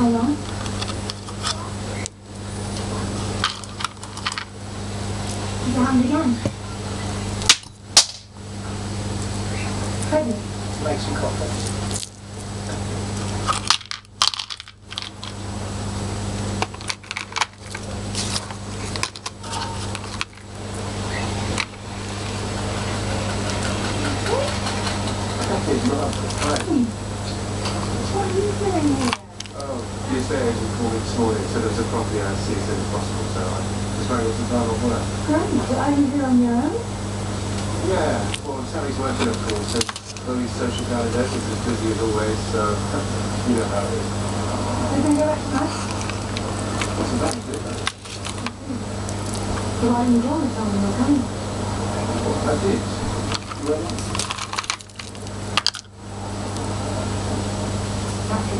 How long? Hand again? Ready? Make some coffee. Coffee's not right. What are you doing here? The estate agent called me this morning, said there's a property I'd see as soon as possible, so I just rang up uh, some time off work. Great. Are you here on your own? Yeah, well, Sally's working of course, so Chloe's social calendar is busy as always, so you know how it is. Are you going to go back tonight? What's the matter with it? Well, I didn't go with someone you're coming. I did. Well, Look,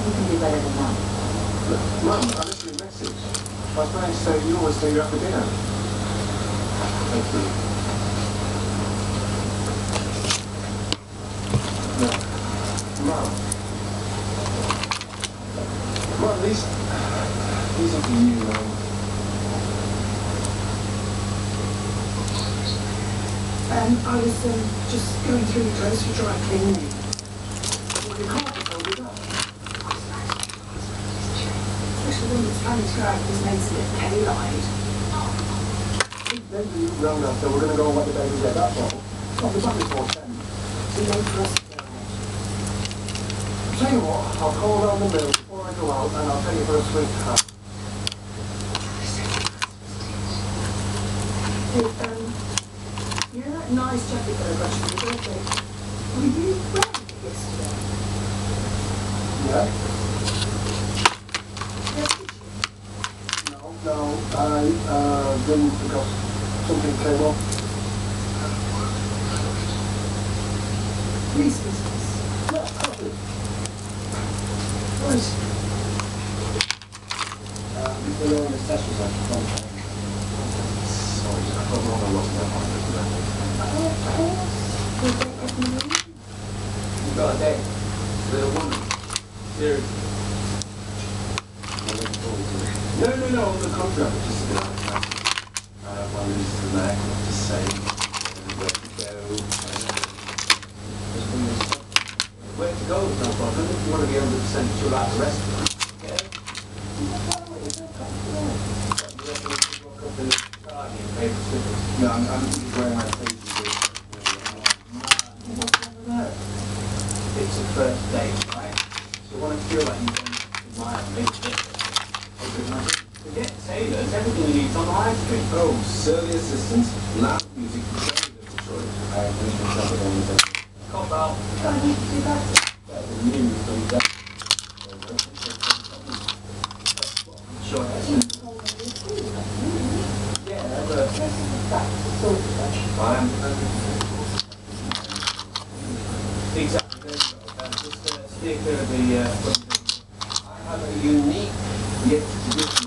I left you a message. I was to say you always for dinner. Thank you. No. These... These are for you, Mum. Um, I was um, just going through the grocery dry cleaning. Well, you can't be folded up. Especially when it's trying to out his a bit. Then you rang us, so we're going to go and let the baby get that bottle. Not the ten. He made for us to go. Tell you what, I'll call down the mill before I go out and I'll take you for a sweet hat. Um, you know that nice jacket that I got you for your birthday? Were you wearing it yesterday? Yeah? Yes, did you? No, no, I uh, didn't because something came up. Police business. No, coffee. Right. Uh, Mr. Lawrence, that's what's actually Sorry, I got wrong a lot of that one. Of course. We'll take it from you. You got a date? With a woman. Seriously. I'm looking forward to it. No, no, no, on the contrary, just a bit like that. Uh, to the next, what to say, where to go, and where to go is no problem. If you want to be 100% sure about the the and pay for slippers? No, I'm, I'm wearing my with? It's a first date, right? So you want to feel like you've done and make a difference. Okay, man. Forget tailors, everything you need on the high street. Oh, surly assistance, loud music. I agree with something on the Cop out. I need to do that? That's the news, so you. Sure. You told me you could, but you Yeah, but This is back to sort of. I'm. Exactly. There you go. Just uh, steer clear of the. Uh. I have a unique yet